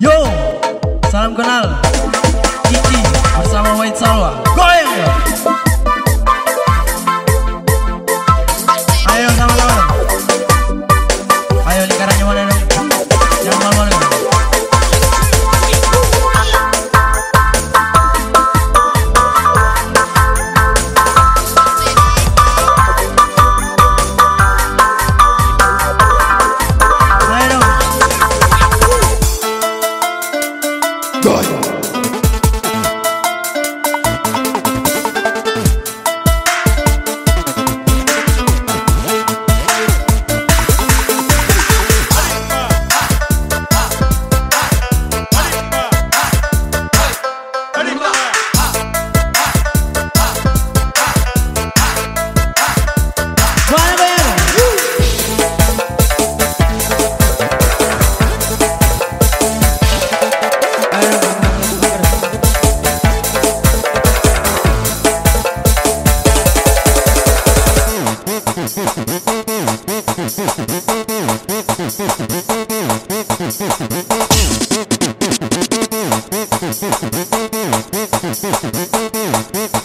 Yo, salam kenal.